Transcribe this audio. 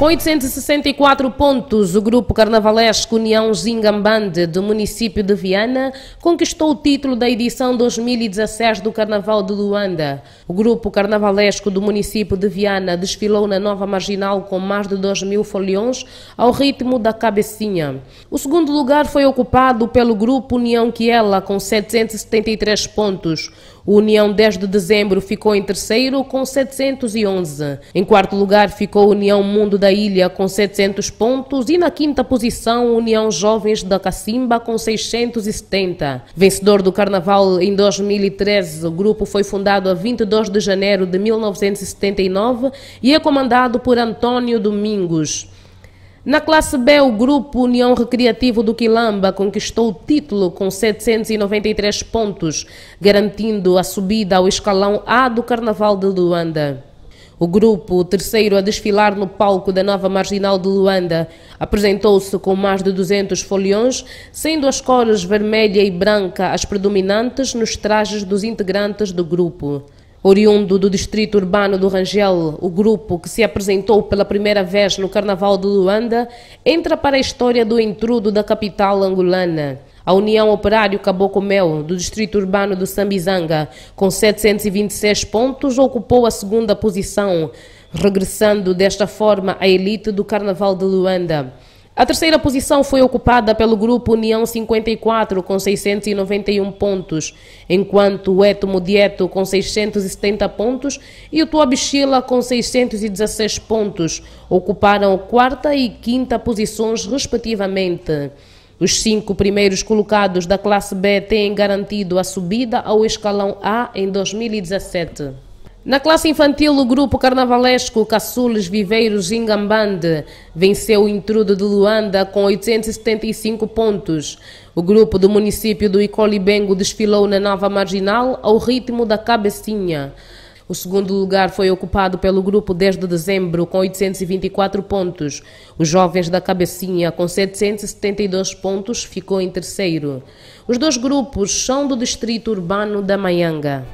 Com 864 pontos, o grupo carnavalesco União Zingambande do município de Viana conquistou o título da edição 2016 do Carnaval de Luanda. O grupo carnavalesco do município de Viana desfilou na nova marginal com mais de 2 mil foliões ao ritmo da cabecinha. O segundo lugar foi ocupado pelo grupo União Quiela com 773 pontos. O União 10 de dezembro ficou em terceiro com 711. Em quarto lugar ficou União Mundo da Ilha com 700 pontos e na quinta posição União Jovens da Cacimba com 670. Vencedor do Carnaval em 2013, o grupo foi fundado a 22 de janeiro de 1979 e é comandado por Antônio Domingos. Na classe B, o grupo União Recreativo do Quilamba conquistou o título com 793 pontos, garantindo a subida ao escalão A do Carnaval de Luanda. O grupo, terceiro a desfilar no palco da nova marginal de Luanda, apresentou-se com mais de 200 foliões, sendo as cores vermelha e branca as predominantes nos trajes dos integrantes do grupo. Oriundo do distrito urbano do Rangel, o grupo que se apresentou pela primeira vez no Carnaval de Luanda entra para a história do intrudo da capital angolana. A União Operário Caboclo Mel, do distrito urbano do Sambizanga, com 726 pontos, ocupou a segunda posição, regressando desta forma à elite do Carnaval de Luanda. A terceira posição foi ocupada pelo grupo União 54 com 691 pontos, enquanto o Eto Dieto com 670 pontos e o Tuabixila com 616 pontos ocuparam quarta e quinta posições respectivamente. Os cinco primeiros colocados da classe B têm garantido a subida ao escalão A em 2017. Na classe infantil, o grupo carnavalesco Caçules Viveiros Ingambande venceu o intrudo de Luanda com 875 pontos. O grupo do município do Icolibengo desfilou na nova marginal ao ritmo da cabecinha. O segundo lugar foi ocupado pelo grupo 10 de dezembro, com 824 pontos. Os jovens da Cabecinha, com 772 pontos, ficou em terceiro. Os dois grupos são do distrito urbano da Maianga.